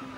you